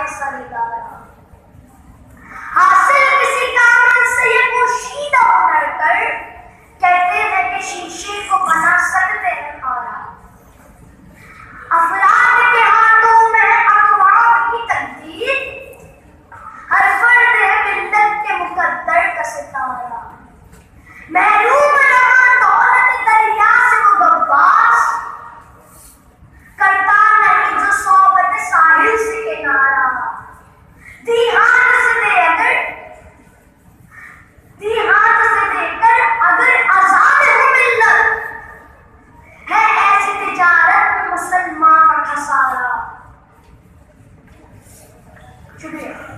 mais sanidade 就这样。